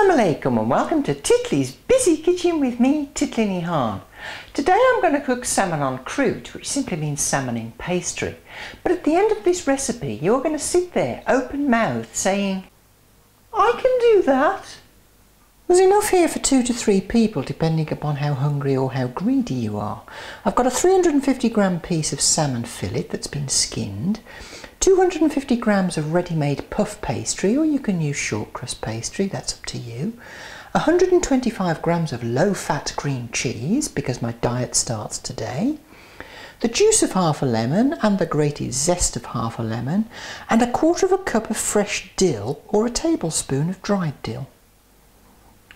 Assalamu alaikum and welcome to Titli's Busy Kitchen with me, Titli Nihan. Today I'm going to cook salmon en croûte, which simply means salmon in pastry. But at the end of this recipe, you're going to sit there open-mouthed saying, I can do that. There's enough here for two to three people depending upon how hungry or how greedy you are. I've got a 350 gram piece of salmon fillet that's been skinned, 250 grams of ready-made puff pastry or you can use short crust pastry, that's up to you. 125 grams of low-fat cream cheese because my diet starts today. The juice of half a lemon and the grated zest of half a lemon and a quarter of a cup of fresh dill or a tablespoon of dried dill.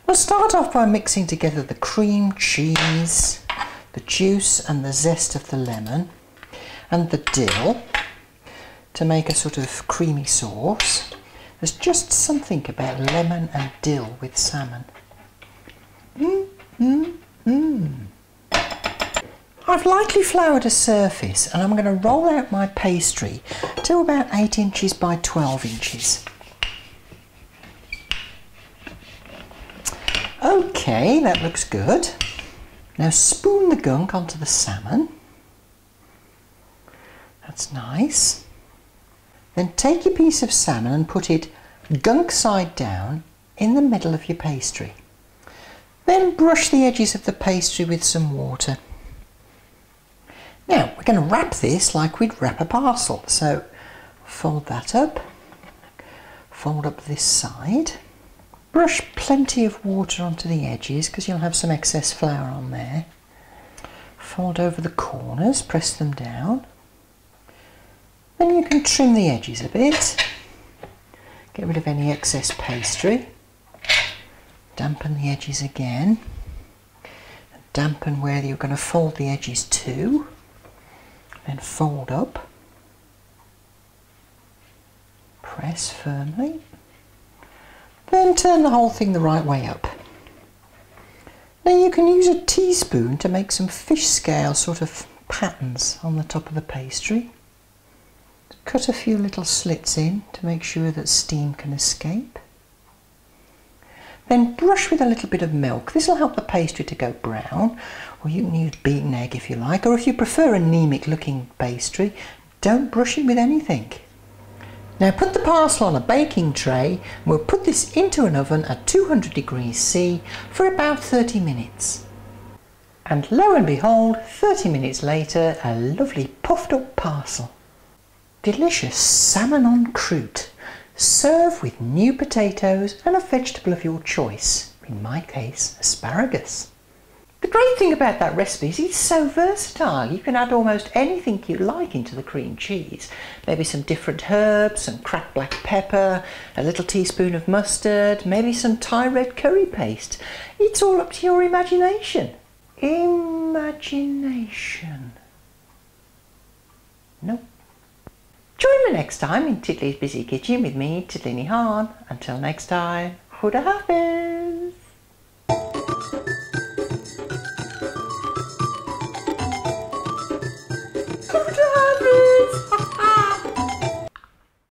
We'll start off by mixing together the cream cheese, the juice and the zest of the lemon and the dill to make a sort of creamy sauce. There's just something about lemon and dill with salmon. Mmm, mmm, mmm. I've lightly floured a surface and I'm going to roll out my pastry to about 8 inches by 12 inches. Okay, that looks good. Now spoon the gunk onto the salmon. That's nice. Then take your piece of salmon and put it gunk side down in the middle of your pastry. Then brush the edges of the pastry with some water. Now we're going to wrap this like we'd wrap a parcel. So fold that up, fold up this side, brush plenty of water onto the edges because you'll have some excess flour on there. Fold over the corners, press them down. You can trim the edges a bit, get rid of any excess pastry, dampen the edges again, dampen where you're going to fold the edges to, then fold up, press firmly, then turn the whole thing the right way up. Now you can use a teaspoon to make some fish scale sort of patterns on the top of the pastry. Cut a few little slits in to make sure that steam can escape. Then brush with a little bit of milk. This will help the pastry to go brown, or you can use beaten egg if you like, or if you prefer anemic looking pastry, don't brush it with anything. Now put the parcel on a baking tray and we'll put this into an oven at 200 degrees C for about 30 minutes. And lo and behold, 30 minutes later, a lovely puffed up parcel. Delicious salmon en croûte. Serve with new potatoes and a vegetable of your choice, in my case asparagus. The great thing about that recipe is it's so versatile. You can add almost anything you like into the cream cheese. Maybe some different herbs, some cracked black pepper, a little teaspoon of mustard, maybe some Thai red curry paste. It's all up to your imagination. Imagination. Nope. Next time in Titli's Busy Kitchen with me, Titli Nihan. Until next time, Huda.